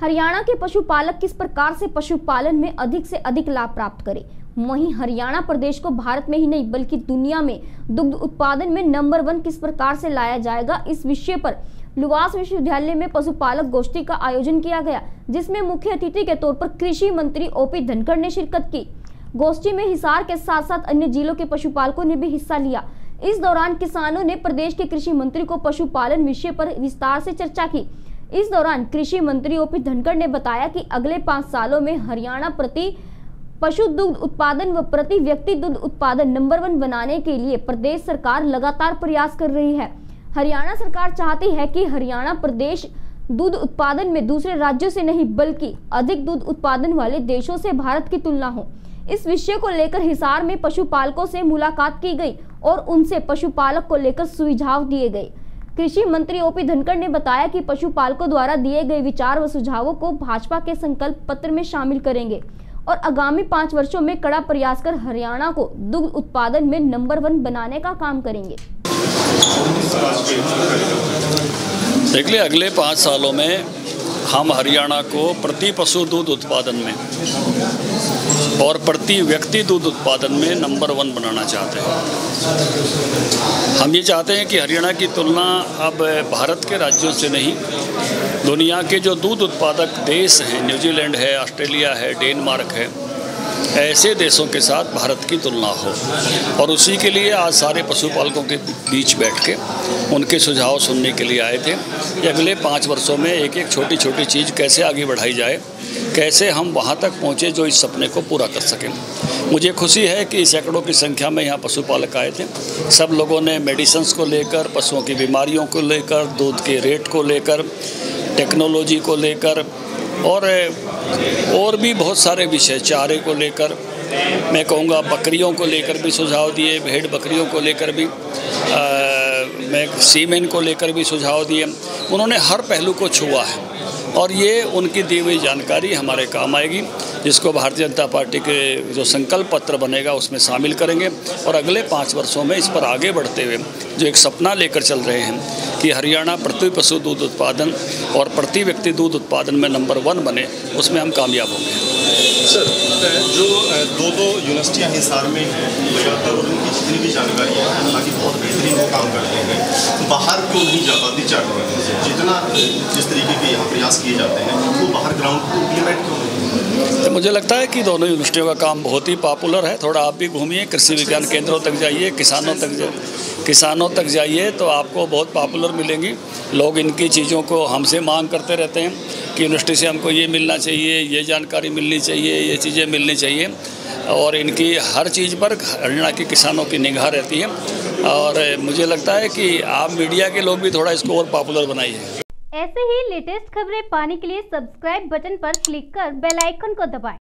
हरियाणा के पशुपालक किस प्रकार से पशुपालन में अधिक से अधिक लाभ प्राप्त करें? वहीं हरियाणा प्रदेश को भारत में ही नहीं, बल्कि दुनिया में दुग्ध उत्पादन में नंबर वन किस प्रकार से लाया जाएगा? इस विषय पर लुवास विश्वविद्यालय में पशुपालक गोष्ठी का आयोजन किया गया, जिसमें मुख्य अतिथि के तौर पर कृषि मंत्री ओपी धनखड़ ने शिरकत की। गोष्ठी में हिसार के साथ साथ अन्य जिलों के पशुपालकों ने भी हिस्सा लिया। इस दौरान किसानों ने प्रदेश के कृषि मंत्री को पशुपालन विषय पर विस्तार से चर्चा की। इस दौरान कृषि मंत्री ओपी धनखड़ ने बताया कि अगले पाँच सालों में हरियाणा प्रति पशु दुग्ध उत्पादन व प्रति व्यक्ति दुग्ध उत्पादन नंबर वन बनाने के लिए प्रदेश सरकार लगातार प्रयास कर रही है। हरियाणा सरकार चाहती है कि हरियाणा प्रदेश दूध उत्पादन में दूसरे राज्यों से नहीं, बल्कि अधिक दूध उत्पादन वाले देशों से भारत की तुलना हो। इस विषय को लेकर हिसार में पशुपालकों से मुलाकात की गई और उनसे पशुपालक को लेकर सुझाव दिए गए। कृषि मंत्री ओपी धनखड़ ने बताया कि पशुपालकों द्वारा दिए गए विचार व सुझावों को भाजपा के संकल्प पत्र में शामिल करेंगे और आगामी पाँच वर्षों में कड़ा प्रयास कर हरियाणा को दुग्ध उत्पादन में नंबर वन बनाने का काम करेंगे। देखिए अगले पाँच सालों में हम हरियाणा को प्रति पशु दूध उत्पादन में और प्रति व्यक्ति दूध उत्पादन में नंबर वन बनाना चाहते हैं। हम ये चाहते हैं कि हरियाणा की तुलना अब भारत के राज्यों से नहीं, दुनिया के जो दूध उत्पादक देश हैं, न्यूजीलैंड है, ऑस्ट्रेलिया है, डेनमार्क है ऐसे देशों के साथ भारत की तुलना हो और उसी के लिए आज सारे पशुपालकों के बीच बैठ के उनके सुझाव सुनने के लिए आए थे कि अगले पाँच वर्षों में एक एक छोटी छोटी चीज़ कैसे आगे बढ़ाई जाए, कैसे हम वहाँ तक पहुँचे जो इस सपने को पूरा कर सकें। मुझे खुशी है कि सैकड़ों की संख्या में यहाँ पशुपालक आए थे। सब लोगों ने मेडिसन्स को लेकर, पशुओं की बीमारियों को लेकर, दूध के रेट को लेकर, टेक्नोलॉजी को लेकर और और भी बहुत सारे विषय चारे को लेकर मैं कहूँगा बकरियों को लेकर भी सुझाव दिए भेड़ बकरियों को लेकर भी आ, मैं सीमेन को लेकर भी सुझाव दिए। उन्होंने हर पहलू को छुआ है। और ये उनकी दी हुई जानकारी हमारे काम आएगी, जिसको भारतीय जनता पार्टी के जो संकल्प पत्र बनेगा उसमें शामिल करेंगे और अगले पाँच वर्षों में इस पर आगे बढ़ते हुए जो एक सपना लेकर चल रहे हैं कि हरियाणा प्रति पशु दूध उत्पादन और प्रति व्यक्ति दूध उत्पादन में नंबर वन बने, उसमें हम कामयाब होंगे। सर, जो दो दो यूनिवर्सिटियाँ हिसार में हैं उनकी जितनी भी जानकारी है, हालाँकि बहुत बेहतरीन वो काम करते हैं। बाहर क्यों नहीं जा पाती चार जितना प्रयास किए जाते हैं वो बाहर ग्राउंड को क्यों तो मुझे लगता है कि दोनों यूनिवर्सिटियों का काम बहुत ही पॉपुलर है। थोड़ा आप भी घूमिए, कृषि विज्ञान केंद्रों तक जाइए, किसानों तक किसानों तक जाइए तो आपको बहुत पॉपुलर मिलेंगी। लोग इनकी चीज़ों को हमसे मांग करते रहते हैं कि यूनिवर्सिटी से हमको ये मिलना चाहिए, ये जानकारी मिलनी चाहिए, ये चीज़ें मिलनी चाहिए। और इनकी हर चीज़ पर हरियाणा के किसानों की निगाह रहती है। और मुझे लगता है कि आप मीडिया के लोग भी थोड़ा इसको और पॉपुलर बनाइए। ऐसे ही लेटेस्ट खबरें पाने के लिए सब्सक्राइब बटन पर क्लिक कर बेल आइकन को दबाएँ।